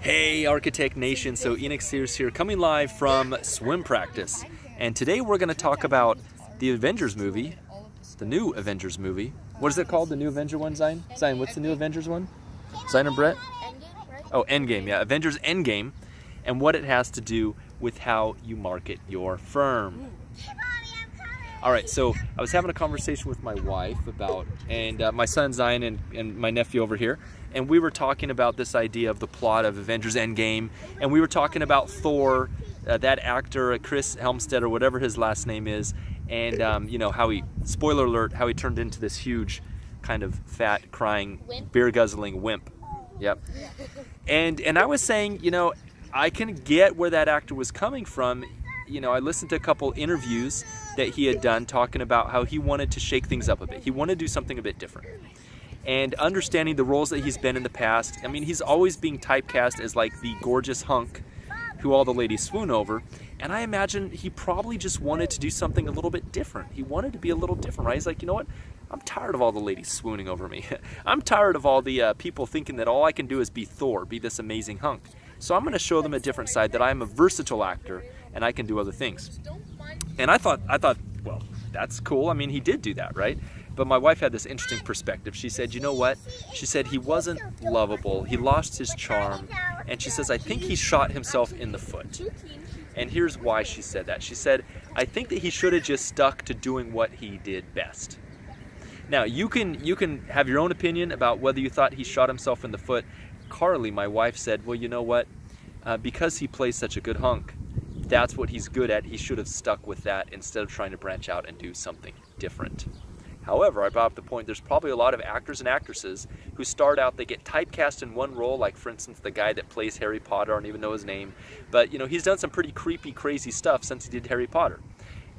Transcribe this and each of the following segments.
Hey Architect Nation, so Enoch Sears here coming live from swim practice. And today we're going to talk about the Avengers movie, the new Avengers movie. What is it called, the new Avenger one, Zion? Zion, what's the new Avengers one? Zion and Brett? Oh, Endgame, yeah, Avengers Endgame, and what it has to do with how you market your firm. All right, so I was having a conversation with my wife about, and uh, my son Zion and, and my nephew over here, and we were talking about this idea of the plot of Avengers Endgame, and we were talking about Thor, uh, that actor, uh, Chris Helmstead or whatever his last name is, and um, you know how he, spoiler alert, how he turned into this huge, kind of fat, crying, beer guzzling wimp. Yep. And and I was saying, you know, I can get where that actor was coming from you know, I listened to a couple interviews that he had done talking about how he wanted to shake things up a bit. He wanted to do something a bit different. And understanding the roles that he's been in the past, I mean, he's always being typecast as like the gorgeous hunk who all the ladies swoon over. And I imagine he probably just wanted to do something a little bit different. He wanted to be a little different, right? He's like, you know what? I'm tired of all the ladies swooning over me. I'm tired of all the uh, people thinking that all I can do is be Thor, be this amazing hunk. So I'm going to show them a different side that I'm a versatile actor and I can do other things. And I thought, I thought, well, that's cool. I mean, he did do that, right? But my wife had this interesting perspective. She said, you know what? She said he wasn't lovable. He lost his charm. And she says, I think he shot himself in the foot. And here's why she said that. She said, I think that he should have just stuck to doing what he did best. Now, you can you can have your own opinion about whether you thought he shot himself in the foot. Carly, my wife, said, well, you know what? Uh, because he plays such a good hunk, that's what he's good at. He should have stuck with that instead of trying to branch out and do something different. However, I brought up the point there's probably a lot of actors and actresses who start out, they get typecast in one role, like for instance the guy that plays Harry Potter, I don't even know his name, but you know, he's done some pretty creepy, crazy stuff since he did Harry Potter.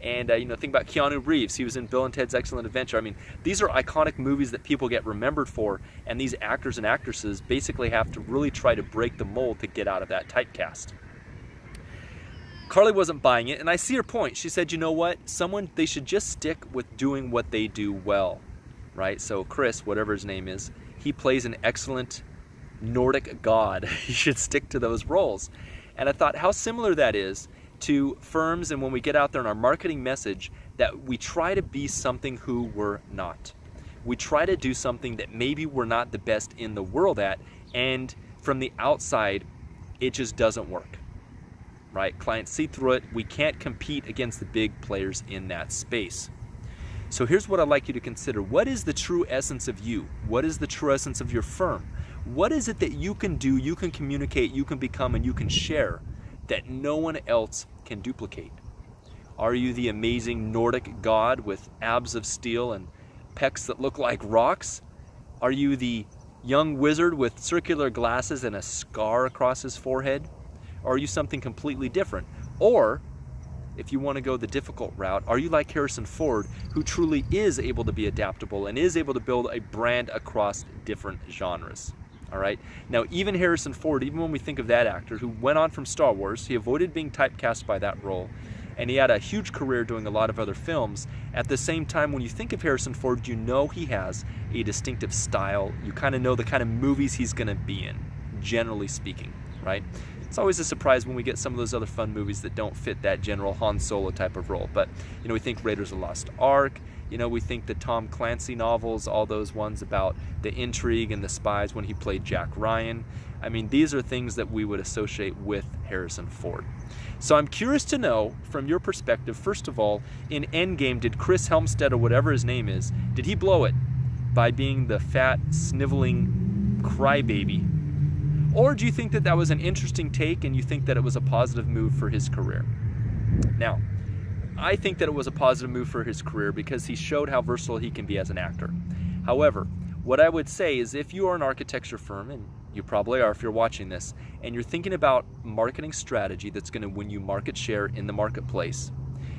And uh, you know, think about Keanu Reeves. He was in Bill and Ted's Excellent Adventure. I mean, these are iconic movies that people get remembered for, and these actors and actresses basically have to really try to break the mold to get out of that typecast. Carly wasn't buying it, and I see her point. She said, you know what? Someone, they should just stick with doing what they do well, right? So Chris, whatever his name is, he plays an excellent Nordic god. he should stick to those roles. And I thought how similar that is to firms and when we get out there in our marketing message that we try to be something who we're not. We try to do something that maybe we're not the best in the world at, and from the outside, it just doesn't work right? Clients see through it. We can't compete against the big players in that space. So here's what I'd like you to consider. What is the true essence of you? What is the true essence of your firm? What is it that you can do, you can communicate, you can become, and you can share that no one else can duplicate? Are you the amazing Nordic god with abs of steel and pecs that look like rocks? Are you the young wizard with circular glasses and a scar across his forehead? Or are you something completely different? Or, if you want to go the difficult route, are you like Harrison Ford, who truly is able to be adaptable and is able to build a brand across different genres? All right. Now, even Harrison Ford, even when we think of that actor who went on from Star Wars, he avoided being typecast by that role, and he had a huge career doing a lot of other films. At the same time, when you think of Harrison Ford, you know he has a distinctive style. You kind of know the kind of movies he's going to be in, generally speaking, right? It's always a surprise when we get some of those other fun movies that don't fit that general Han Solo type of role. But, you know, we think Raiders of the Lost Ark, you know, we think the Tom Clancy novels, all those ones about the intrigue and the spies when he played Jack Ryan. I mean, these are things that we would associate with Harrison Ford. So I'm curious to know, from your perspective, first of all, in Endgame, did Chris Helmstead or whatever his name is, did he blow it by being the fat, sniveling crybaby or do you think that that was an interesting take and you think that it was a positive move for his career? Now, I think that it was a positive move for his career because he showed how versatile he can be as an actor. However, what I would say is if you are an architecture firm, and you probably are if you're watching this, and you're thinking about marketing strategy that's going to win you market share in the marketplace,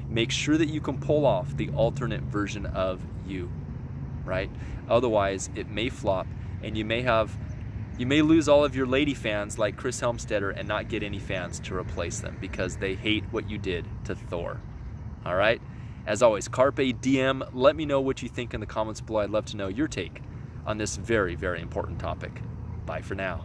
make sure that you can pull off the alternate version of you, right? Otherwise, it may flop and you may have you may lose all of your lady fans like Chris Helmstetter and not get any fans to replace them because they hate what you did to Thor. All right? As always, Carpe Diem, Let me know what you think in the comments below. I'd love to know your take on this very, very important topic. Bye for now.